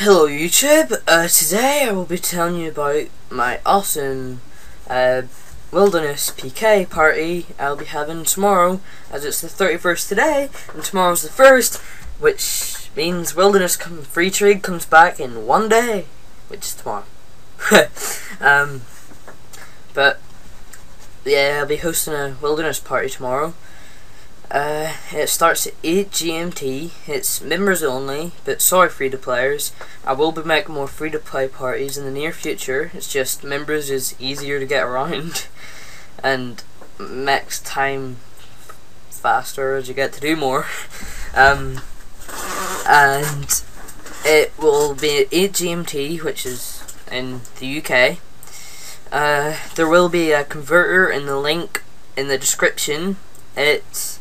Hello YouTube, uh, today I will be telling you about my awesome uh, Wilderness PK party I'll be having tomorrow as it's the 31st today and tomorrow's the 1st which means Wilderness free trade comes back in one day which is tomorrow. Um, but yeah I'll be hosting a Wilderness party tomorrow uh, it starts at 8 GMT. It's members only, but sorry free to players. I will be making more free to play parties in the near future. It's just members is easier to get around and makes time faster as you get to do more. um, and it will be at 8 GMT, which is in the UK. Uh, there will be a converter in the link in the description. It's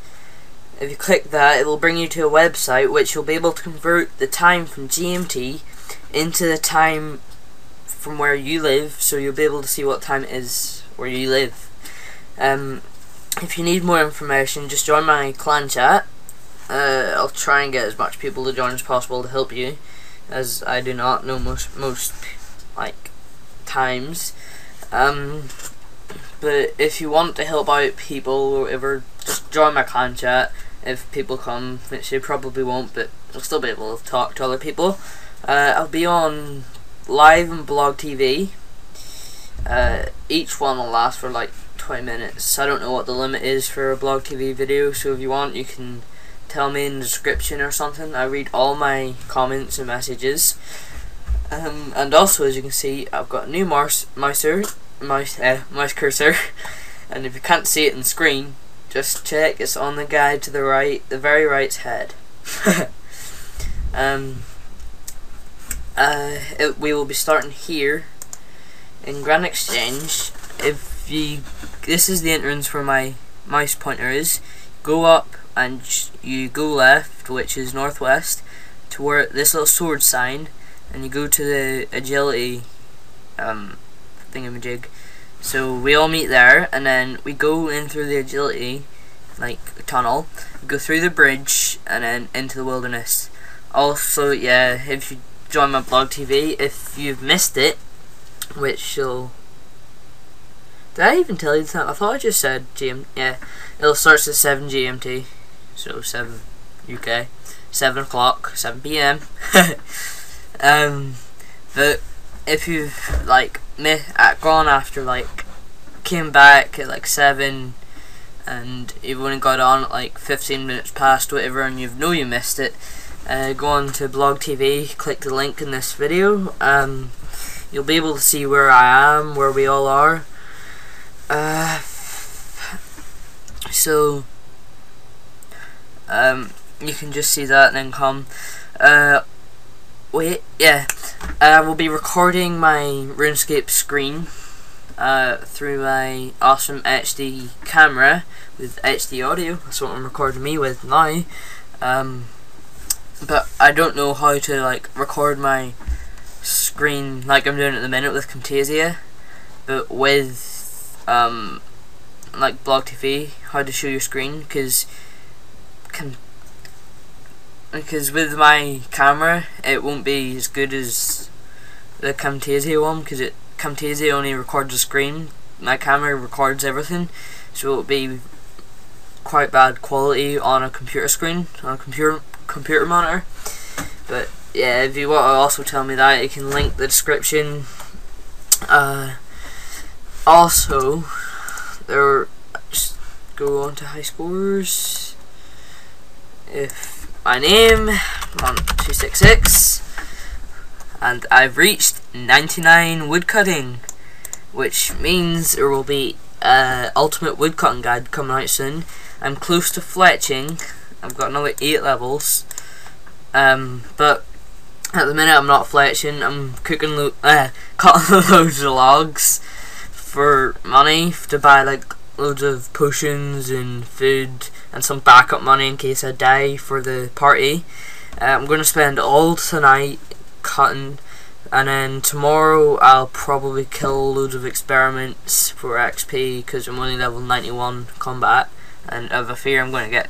if you click that, it will bring you to a website which you'll be able to convert the time from GMT into the time from where you live, so you'll be able to see what time it is where you live. Um, if you need more information, just join my clan chat. Uh, I'll try and get as much people to join as possible to help you, as I do not know most most like times. Um, but if you want to help out people or whatever, just join my clan chat if people come, which they probably won't, but I'll still be able to talk to other people. Uh, I'll be on live and blog TV. Uh, each one will last for like 20 minutes. I don't know what the limit is for a blog TV video, so if you want, you can tell me in the description or something. I read all my comments and messages. Um, and also, as you can see, I've got a new mouse, mouse, uh, mouse cursor. and if you can't see it in the screen, just check, it's on the guide to the right, the very right head. um, uh, it, we will be starting here in Grand Exchange. If you, this is the entrance where my mouse pointer is. Go up and you go left, which is northwest, to where this little sword sign, and you go to the agility um, thingamajig so we all meet there, and then we go in through the agility, like tunnel, go through the bridge, and then into the wilderness. Also, yeah, if you join my blog TV, if you've missed it, which you'll... Did I even tell you that? I thought I just said GM. Yeah, it'll start at 7 GMT, so 7 UK, 7 o'clock, 7 PM. um, but if you've like me gone after like came back at like seven and you've only got on at like 15 minutes past whatever and you know you missed it. Uh, go on to blog TV click the link in this video. Um, you'll be able to see where I am where we all are. Uh, so um, you can just see that and then come. Uh, wait yeah I will be recording my RuneScape screen uh, through my awesome HD camera with HD audio. That's what I'm recording me with now. Um, but I don't know how to like record my screen like I'm doing at the minute with Camtasia, but with um, like Blog TV, how to show your screen because because with my camera it won't be as good as the Camtasia one because it Camtasia only records the screen. My camera records everything so it'll be quite bad quality on a computer screen on a computer computer monitor. But yeah if you want to also tell me that you can link the description. Uh, also there just go on to high scores. If my name, Mont266, and I've reached 99 woodcutting, which means there will be uh, ultimate woodcutting guide coming out soon. I'm close to fletching, I've got another 8 levels, um, but at the minute I'm not fletching, I'm cooking, uh, cutting loads of logs for money to buy like loads of potions and food and some backup money in case I die for the party. Uh, I'm going to spend all tonight cutting and then tomorrow I'll probably kill loads of experiments for XP because I'm only level 91 combat and have a fear I'm going to get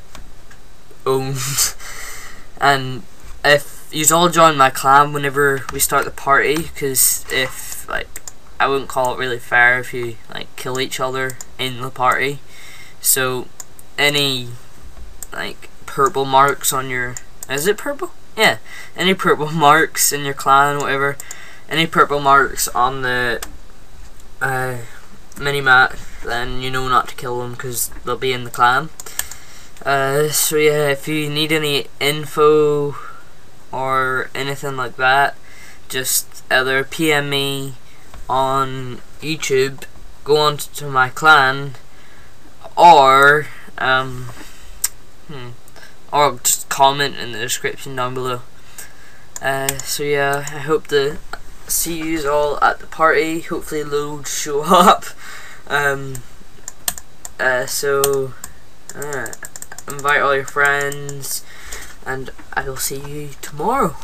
owned and if you all join my clan whenever we start the party, because if like I wouldn't call it really fair if you like kill each other in the party. So any like purple marks on your is it purple? Yeah, any purple marks in your clan, whatever, any purple marks on the uh, mini map, then you know not to kill them because they'll be in the clan. Uh, so yeah, if you need any info or anything like that, just either PM me on YouTube, go on to my clan, or um, hmm, or just comment in the description down below. Uh, so yeah, I hope to see you all at the party. Hopefully, loads show up. Um, uh, so, uh, invite all your friends, and I will see you tomorrow.